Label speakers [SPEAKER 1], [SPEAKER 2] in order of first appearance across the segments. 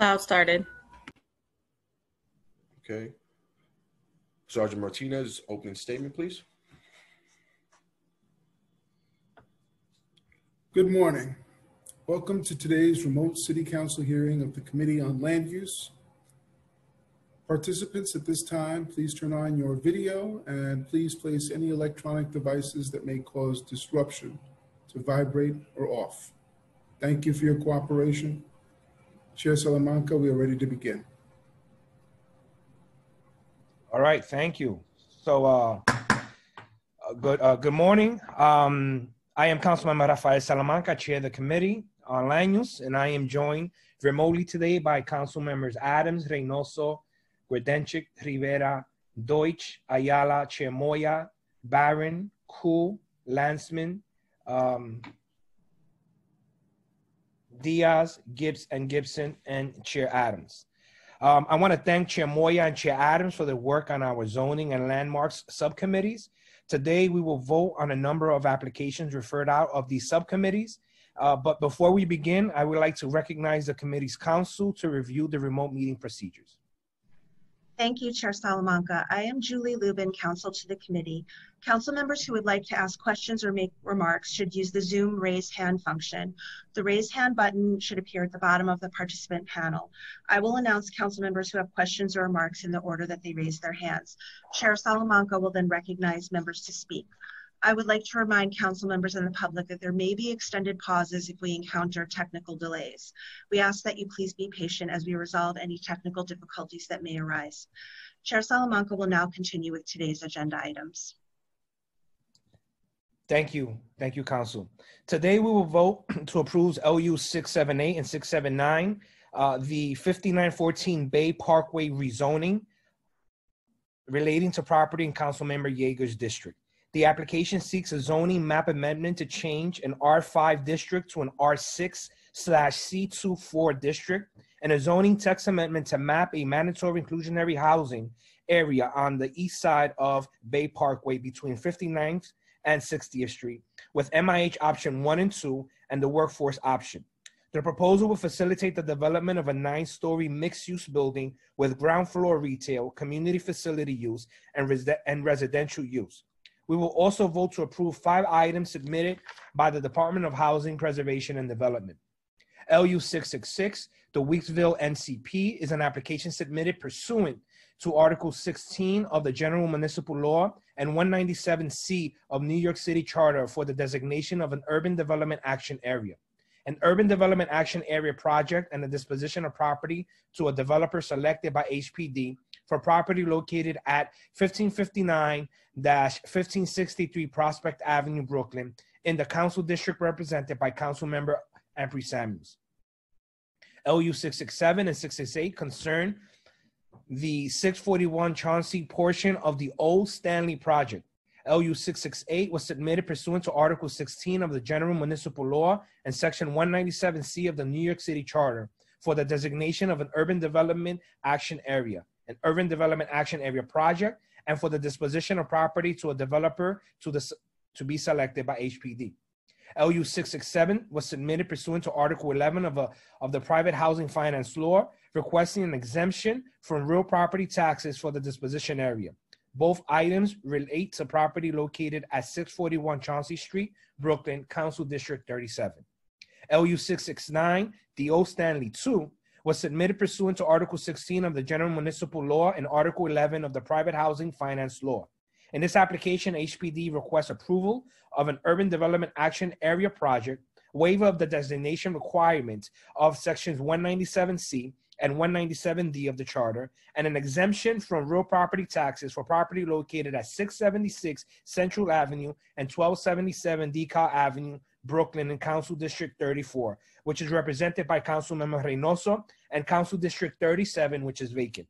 [SPEAKER 1] Cloud started.
[SPEAKER 2] Okay. Sergeant Martinez, opening statement, please.
[SPEAKER 3] Good morning. Welcome to today's remote city council hearing of the Committee on Land Use. Participants at this time, please turn on your video and please place any electronic devices that may cause disruption to vibrate or off. Thank you for your cooperation. Chair Salamanca, we are ready to begin.
[SPEAKER 4] All right, thank you. So, uh, uh, good, uh, good morning. Um, I am Councilman Rafael Salamanca, Chair of the Committee on Land Use, and I am joined remotely today by Council Members Adams, Reynoso, Grodenchik, Rivera, Deutsch, Ayala, Chair Moya, Barron, Koo, Lancman, um, Diaz, Gibbs, and Gibson, and Chair Adams. Um, I want to thank Chair Moya and Chair Adams for their work on our zoning and landmarks subcommittees. Today, we will vote on a number of applications referred out of these subcommittees. Uh, but before we begin, I would like to recognize the committee's counsel to review the remote meeting procedures.
[SPEAKER 5] Thank you, Chair Salamanca. I am Julie Lubin, counsel to the committee. Council members who would like to ask questions or make remarks should use the Zoom raise hand function. The raise hand button should appear at the bottom of the participant panel. I will announce council members who have questions or remarks in the order that they raise their hands. Chair Salamanca will then recognize members to speak. I would like to remind council members and the public that there may be extended pauses if we encounter technical delays. We ask that you please be patient as we resolve any technical difficulties that may arise. Chair Salamanca will now continue with today's agenda items.
[SPEAKER 4] Thank you. Thank you, Council. Today we will vote to approve LU 678 and 679, uh, the 5914 Bay Parkway rezoning relating to property in Councilmember Yeger's district. The application seeks a zoning map amendment to change an R5 district to an R6 slash C24 district and a zoning text amendment to map a mandatory inclusionary housing area on the east side of Bay Parkway between 59th and 60th Street with MIH option one and two and the workforce option. The proposal will facilitate the development of a nine story mixed use building with ground floor retail, community facility use, and, res- and residential use. We will also vote to approve five items submitted by the Department of Housing Preservation and Development. LU 666, the Weeksville NCP, is an application submitted pursuant to Article 16 of the General Municipal Law and 197C of New York City Charter for the designation of an urban development action area. An urban development action area project and the disposition of property to a developer selected by HPD for property located at 1559-1563 Prospect Avenue, Brooklyn, in the council district represented by council member Ampry Samuels. LU 667 and 668 concern the 641 Chauncey portion of the Old Stanley project. LU 668 was submitted pursuant to Article 16 of the General Municipal Law and Section 197C of the New York City Charter for the designation of an urban development action area, an urban development action area project, and for the disposition of property to a developer to, the, to be selected by HPD. LU 667 was submitted pursuant to Article 11 of, a, of the Private Housing Finance Law, requesting an exemption from real property taxes for the disposition area. Both items relate to property located at 641 Chauncey Street, Brooklyn, Council District 37. LU 669, the Old Stanley 2, was submitted pursuant to Article 16 of the General Municipal Law and Article 11 of the Private Housing Finance Law. In this application, HPD requests approval of an urban development action area project, waiver of the designation requirement of sections 197C and 197D of the charter, and an exemption from real property taxes for property located at 676 Central Avenue and 1277 DeKalb Avenue, Brooklyn, in Council District 34, which is represented by Councilmember Reynoso, and Council District 37, which is vacant.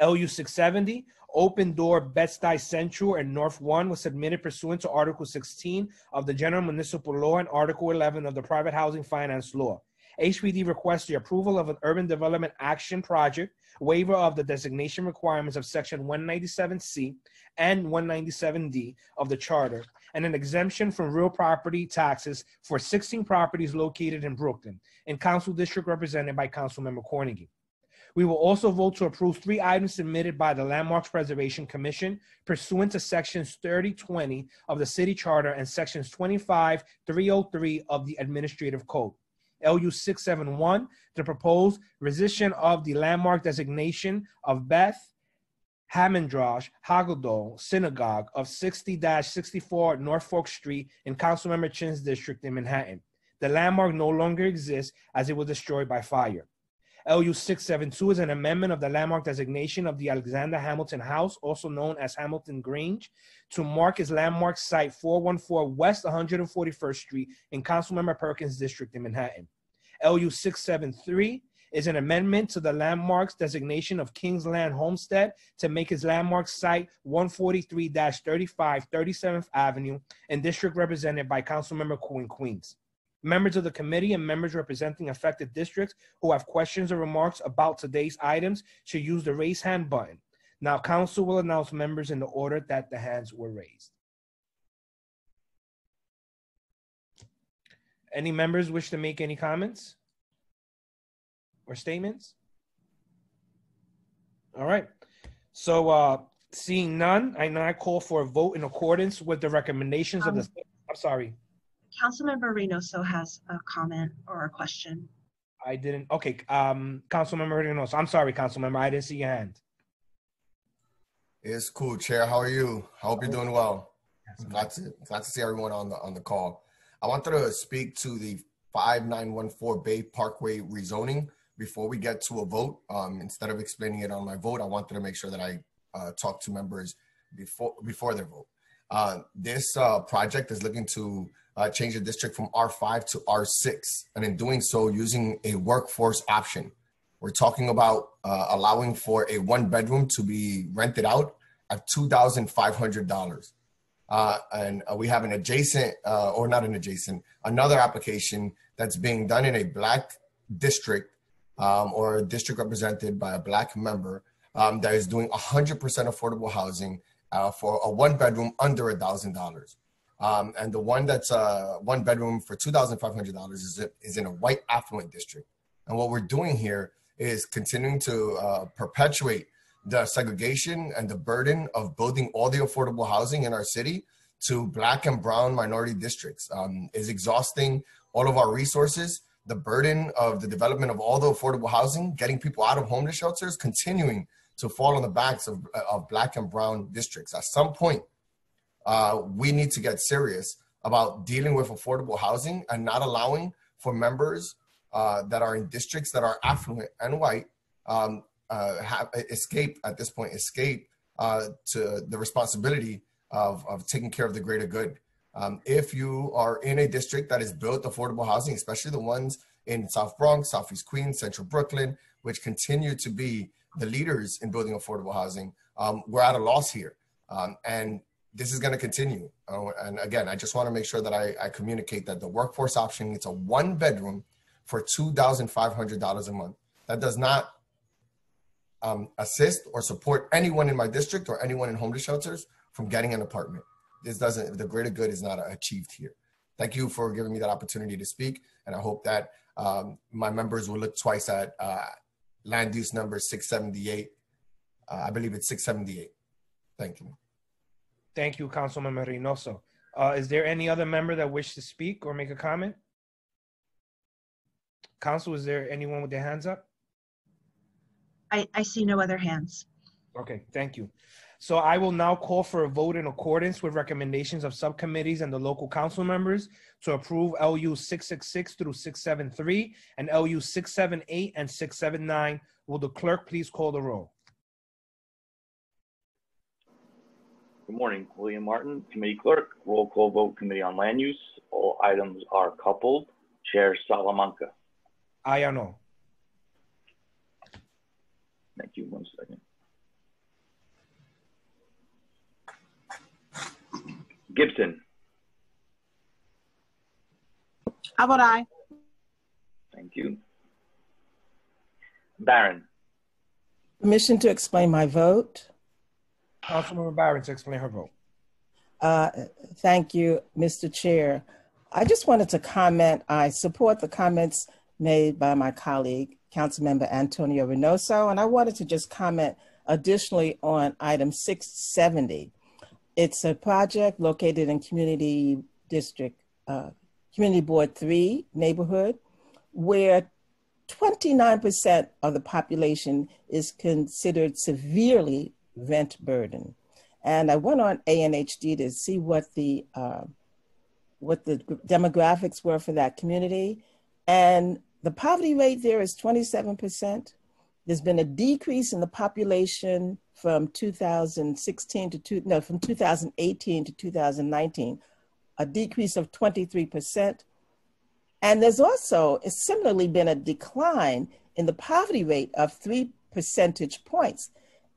[SPEAKER 4] LU 670, Open Door Bed-Stuy Central and North 1 was submitted pursuant to Article 16 of the General Municipal Law and Article 11 of the Private Housing Finance Law. HPD requests the approval of an urban development action project, waiver of the designation requirements of Section 197C and 197D of the Charter, and an exemption from real property taxes for 16 properties located in Brooklyn, in Council District represented by Councilmember Cornegy. We will also vote to approve three items submitted by the Landmarks Preservation Commission pursuant to sections 3020 of the city charter and sections 25303 of the administrative code. LU 671, the proposed rescission of the landmark designation of Beth Hamedrash Hagodol Synagogue of 60-64 Norfolk Street in Councilmember Chin's district in Manhattan. The landmark no longer exists as it was destroyed by fire. LU 672 is an amendment of the landmark designation of the Alexander Hamilton House, also known as Hamilton Grange, to mark its landmark site 414 West 141st Street in Councilmember Perkins District in Manhattan. LU 673 is an amendment to the landmarks designation of Kingsland Homestead to make its landmark site 143-35 37th Avenue and district represented by Councilmember Quinn Queens. Members of the committee and members representing affected districts who have questions or remarks about today's items should use the raise hand button. Now, council will announce members in the order that the hands were raised. Any members wish to make any comments or statements? All right. So, uh, seeing none, I now call for a vote in accordance with the recommendations of the. I'm sorry.
[SPEAKER 5] Councilmember Reynoso has a comment or a question.
[SPEAKER 4] I didn't. Okay, um, Councilmember Reynoso. I'm sorry, Councilmember. I didn't see your hand.
[SPEAKER 1] It's cool, Chair. How are you? I hope you're doing well. Glad to glad to see everyone on the on the call. I wanted to speak to the 5914 Bay Parkway rezoning before we get to a vote. Um, instead of explaining it on my vote, I wanted to make sure that I uh, talk to members before before their vote. Uh, this uh, project is looking to uh, change the district from R5 to R6, and in doing so, using a workforce option. We're talking about uh, allowing for a one bedroom to be rented out at $2,500. Uh, and we have an adjacent, or not an adjacent, another application that's being done in a black district um, or a district represented by a black member um, that is doing 100% affordable housing uh, for a one bedroom under a thousand dollars. Um, and the one that's uh, one bedroom for $2,500 is, is in a white affluent district. And what we're doing here is continuing to uh, perpetuate the segregation and the burden of building all the affordable housing in our city to black and brown minority districts um, is exhausting all of our resources. The burden of the development of all the affordable housing, getting people out of homeless shelters, continuing to fall on the backs of, of black and brown districts. At some point, uh, we need to get serious about dealing with affordable housing and not allowing for members uh, that are in districts that are affluent and white um, uh, have escape at this point escape uh, to the responsibility of, of taking care of the greater good. Um, if you are in a district that has built affordable housing, especially the ones in South Bronx, Southeast Queens, Central Brooklyn, which continue to be the leaders in building affordable housing, um, we're at a loss here. Um, and this is going to continue. Uh, and again, I just want to make sure that I, I communicate that the workforce option it's a one bedroom for two thousand five hundred dollars a month. That does not um, assist or support anyone in my district or anyone in homeless shelters from getting an apartment. This doesn't. The greater good is not achieved here. Thank you for giving me that opportunity to speak, and I hope that um, my members will look twice at uh, land use number six seventy eight. Uh, I believe it's six seventy eight. Thank you.
[SPEAKER 4] Thank you, Councilmember Reynoso. Uh, is there any other member that wish to speak or make a comment? Council, is there anyone with their hands up?
[SPEAKER 5] I, I see no other hands.
[SPEAKER 4] Okay, thank you. So I will now call for a vote in accordance with recommendations of subcommittees and the local council members to approve LU 666 through 673 and LU 678 and 679. Will the clerk please call the roll?
[SPEAKER 6] Good morning, William Martin, Committee Clerk, Roll Call Vote Committee on Land Use. All items are coupled. Chair Salamanca.
[SPEAKER 4] I know.
[SPEAKER 6] Thank you. One second. Gibson.
[SPEAKER 7] How about I?
[SPEAKER 6] Thank you. Barron.
[SPEAKER 7] Permission to explain my vote.
[SPEAKER 4] Councilmember Barron to explain her vote.
[SPEAKER 8] Uh, Thank you, Mr. Chair. I just wanted to comment, I support the comments made by my colleague, Councilmember Antonio Reynoso, and I wanted to just comment additionally on item 670. It's a project located in Community District, uh, Community Board 3 neighborhood, where 29% of the population is considered severely rent burdened. And I went on ANHD to see what the uh, what the demographics were for that community, and the poverty rate there is 27%. There's been a decrease in the population from 2016 to two, no from 2018 to 2019, a decrease of 23%. And there's also similarly been a decline in the poverty rate of three percentage points.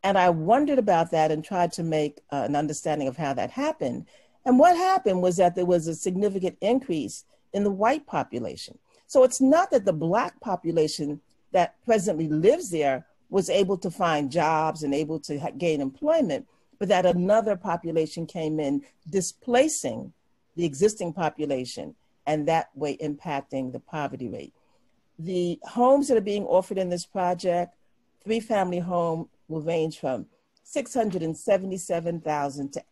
[SPEAKER 8] And I wondered about that and tried to make uh, an understanding of how that happened. And what happened was that there was a significant increase in the white population. So it's not that the Black population that presently lives there was able to find jobs and able to gain employment, but that another population came in displacing the existing population and that way impacting the poverty rate. The homes that are being offered in this project, three family home will range from 677,000 to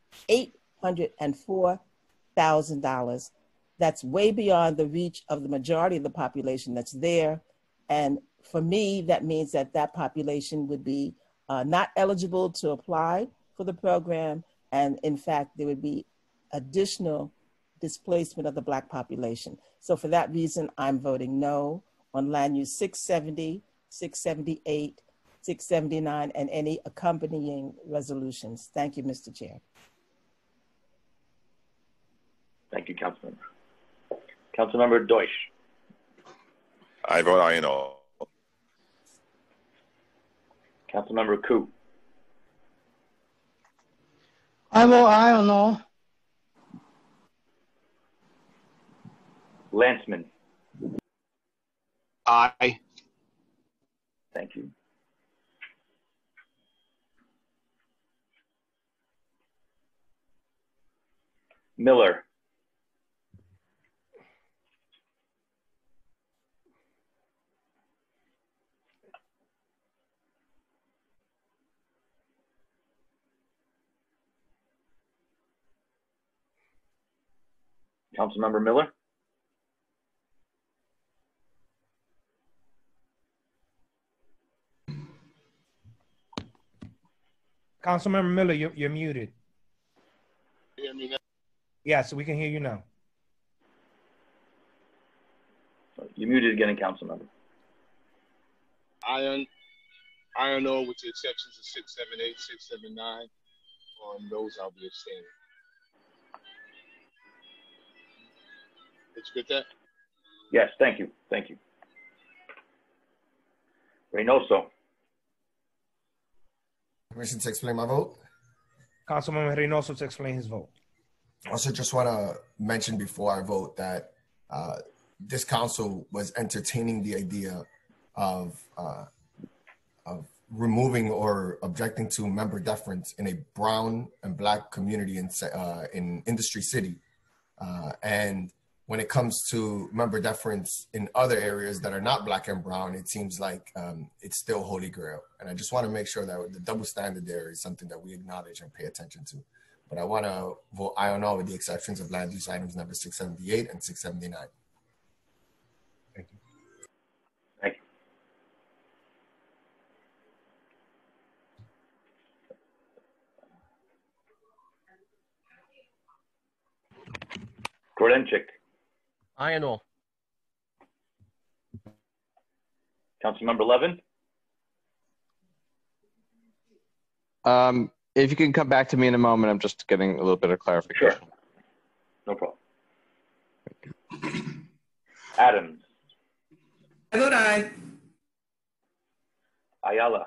[SPEAKER 8] $804,000. That's way beyond the reach of the majority of the population that's there. And for me, that means that that population would be uh, not eligible to apply for the program. And in fact, there would be additional displacement of the Black population. So for that reason, I'm voting no on land use 670, 678, 679, and any accompanying resolutions. Thank you, Mr. Chair.
[SPEAKER 6] Thank you, Councilmember. Councilmember Deutsch.
[SPEAKER 9] I vote aye in all.
[SPEAKER 6] Councilmember Koo.
[SPEAKER 7] I vote aye on all.
[SPEAKER 6] Lancman.
[SPEAKER 10] Aye.
[SPEAKER 6] Thank you. Miller. Councilmember Miller.
[SPEAKER 4] Councilmember Miller, you're, you're muted.
[SPEAKER 10] Hear me now?
[SPEAKER 4] Yeah, so we can hear you now.
[SPEAKER 6] You're muted again, Councilmember.
[SPEAKER 10] Iron, iron ore with the exceptions of six, seven, eight, six, seven, nine. On those, I'll be abstaining. Did you get that?
[SPEAKER 6] Yes, thank you, thank you. Reynoso.
[SPEAKER 1] Permission to explain my vote.
[SPEAKER 4] Councilmember Reynoso to explain his vote.
[SPEAKER 1] Also, just want to mention before I vote that uh, this council was entertaining the idea of uh, of removing or objecting to member deference in a brown and black community in uh, in Industry City, uh, and when it comes to member deference in other areas that are not black and brown, it seems like um, it's still holy grail. And I just want to make sure that the double standard there is something that we acknowledge and pay attention to. But I want to vote aye on all with the exceptions of land use items number 678 and 679.
[SPEAKER 4] Thank you.
[SPEAKER 6] Thank you. Grodenchik.
[SPEAKER 11] Aye and all.
[SPEAKER 6] Councilmember Levin.
[SPEAKER 11] Um, if you can come back to me in a moment, I'm just getting a little bit of clarification.
[SPEAKER 6] Sure. No problem. Adams.
[SPEAKER 12] I vote aye.
[SPEAKER 6] Ayala.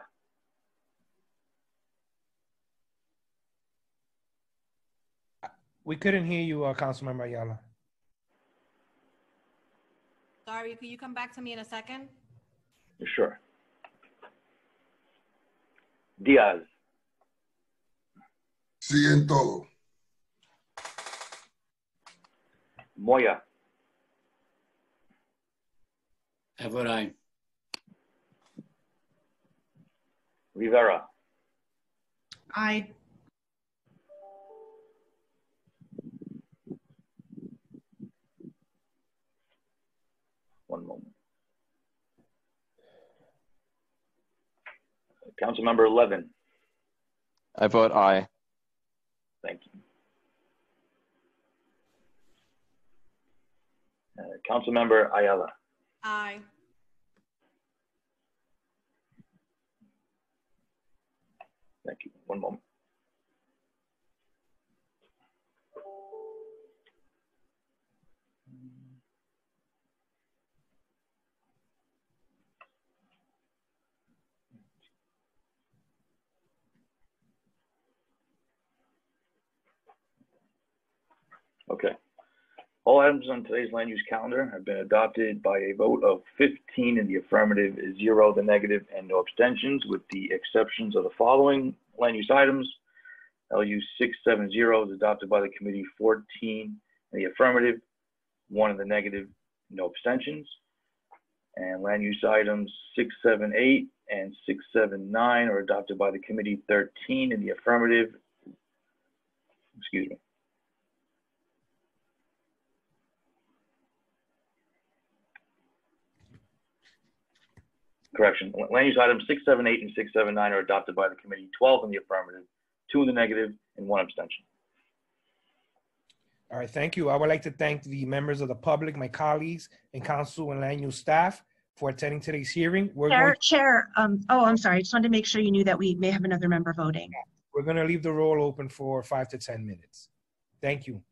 [SPEAKER 4] We couldn't hear you, uh, Councilmember Ayala.
[SPEAKER 13] Sorry, could you come back to me in a second?
[SPEAKER 6] Sure. Diaz.
[SPEAKER 14] Sí en todo.
[SPEAKER 6] Moya,
[SPEAKER 14] I vote aye.
[SPEAKER 6] Rivera,
[SPEAKER 12] Aye.
[SPEAKER 6] One moment. Councilmember Levin,
[SPEAKER 11] I vote aye.
[SPEAKER 6] thank you. Uh, Councilmember Ayala,
[SPEAKER 13] Aye.
[SPEAKER 6] thank you. One moment. Okay. All items on today's land use calendar have been adopted by a vote of 15 in the affirmative, zero the negative, and no abstentions, with the exceptions of the following land use items. LU 670 is adopted by the committee, 14 in the affirmative, one in the negative, no abstentions. And land use items 678 and 679 are adopted by the committee, 13 in the affirmative. Excuse me. Correction, land use items 678 and 679 are adopted by the committee, 12 in the affirmative, two in the negative, and one abstention.
[SPEAKER 4] All right, thank you. I would like to thank the members of the public, my colleagues, and council and land use staff for attending today's hearing. We're going,
[SPEAKER 5] Chair, Chair, um, oh, I'm sorry. I just wanted to make sure you knew that we may have another member voting.
[SPEAKER 4] we're going to leave the roll open for five to 10 minutes. Thank you.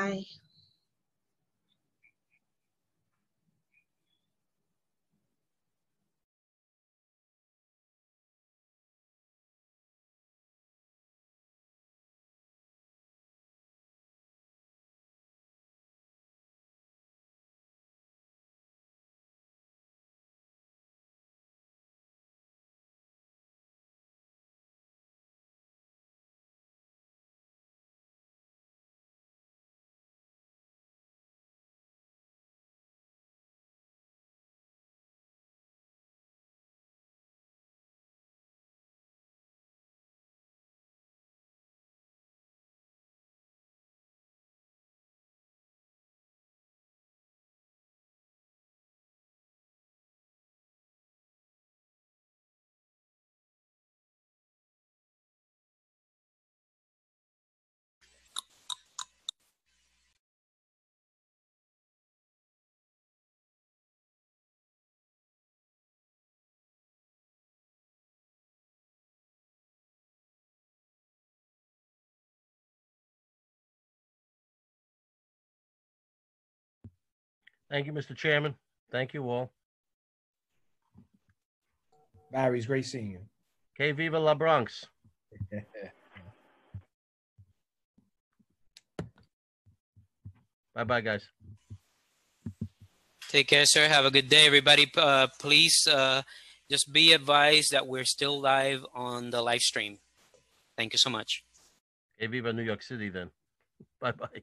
[SPEAKER 5] Hi.
[SPEAKER 15] Thank you, Mr. Chairman. Thank you all.
[SPEAKER 4] Barry, it's great seeing you.
[SPEAKER 15] Que viva la Bronx. Bye bye, guys.
[SPEAKER 16] Take care, sir. Have a good day, everybody. Uh, please uh, just be advised that we're still live on the live stream. Thank you so much.
[SPEAKER 15] Que viva New York City then. Bye bye.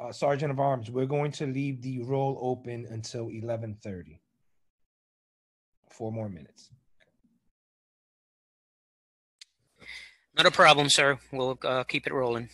[SPEAKER 4] uh, Sergeant of Arms, we're going to leave the roll open until 11:30. Four more minutes.
[SPEAKER 16] Not a problem, sir. We'll uh, keep it rolling.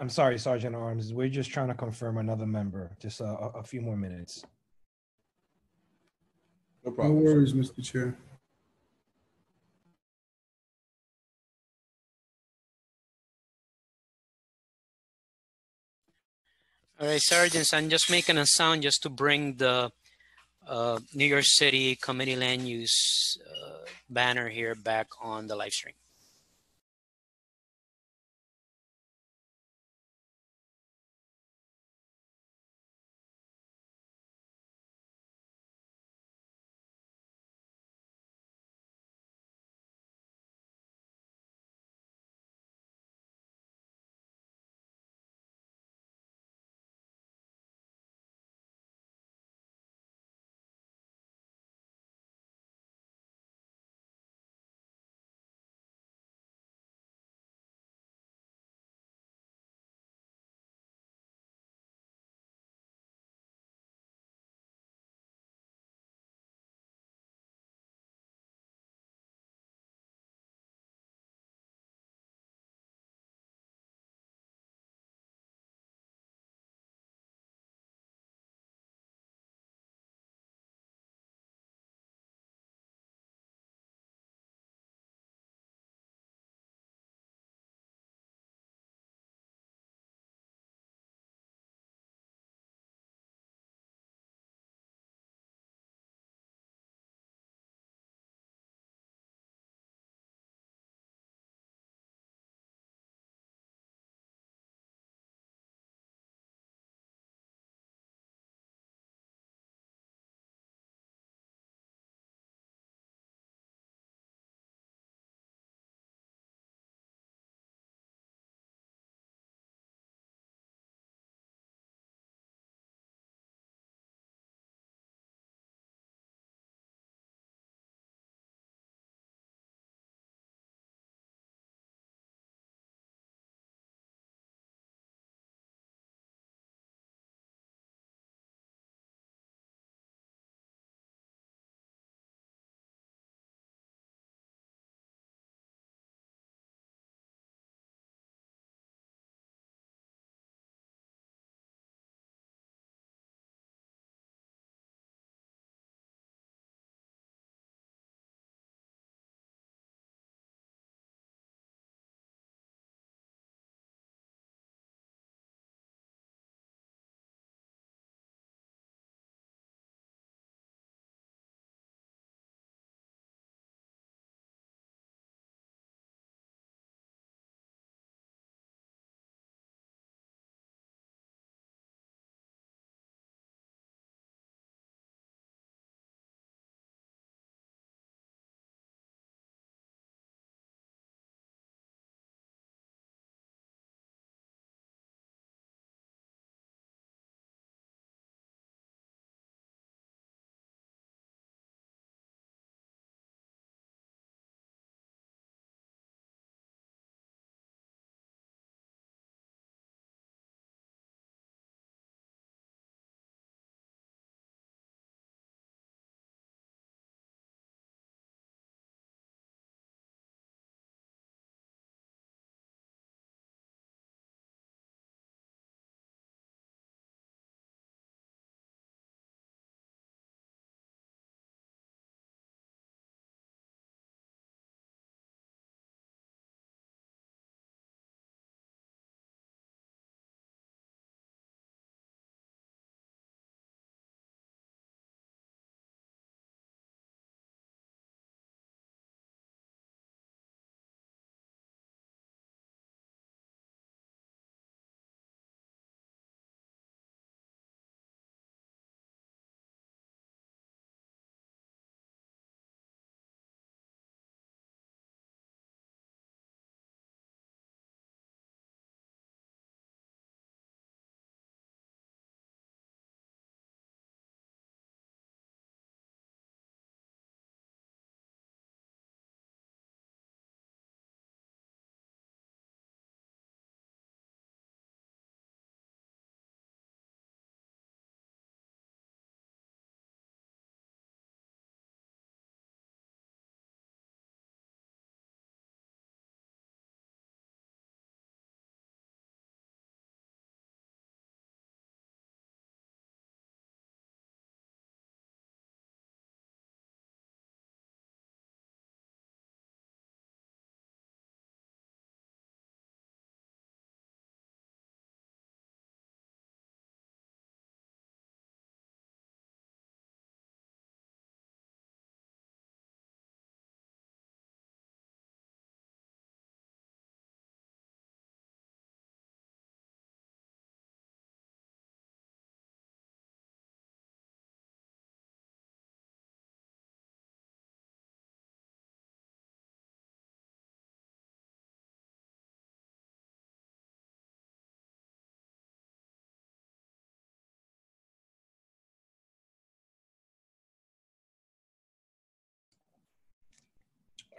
[SPEAKER 4] I'm sorry, Sergeant Arms. We're just trying to confirm another member. Just a, a a few more minutes.
[SPEAKER 2] No problem.
[SPEAKER 3] No
[SPEAKER 2] problem.
[SPEAKER 3] worries, Mr. Chair.
[SPEAKER 16] All right, Sergeants, I'm just making a sound just to bring the uh, New York City Committee Land Use uh, banner here back on the live stream.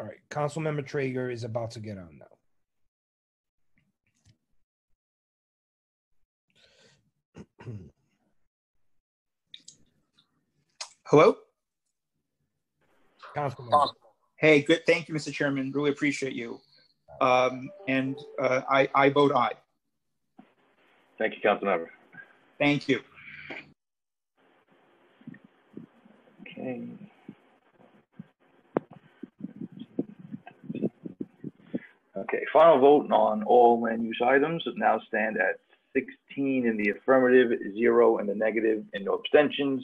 [SPEAKER 4] All right, Councilmember Treyger is about to get on now.
[SPEAKER 17] Hello?
[SPEAKER 4] Councilmember.
[SPEAKER 17] Hey, good. Thank you, Mr. Chairman. Really appreciate you. Um, and uh, I, I vote aye.
[SPEAKER 6] Thank you, Councilmember.
[SPEAKER 17] Thank you.
[SPEAKER 6] Okay. Okay, final vote on all land use items now stand at 16 in the affirmative, zero in the negative, and no abstentions.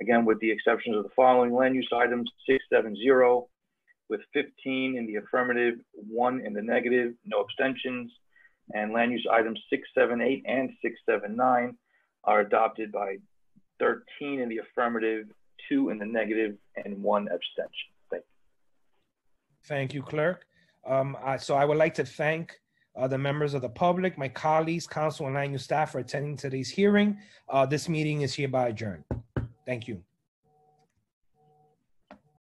[SPEAKER 6] Again, with the exceptions of the following land use items, 670, with 15 in the affirmative, one in the negative, no abstentions. And land use items 678 and 679 are adopted by 13 in the affirmative, two in the negative, and one abstention. Thank you.
[SPEAKER 4] Thank you, Clerk. Um, I, so I would like to thank uh, the members of the public, my colleagues, council, and land use staff for attending today's hearing. Uh, this meeting is hereby adjourned. Thank you.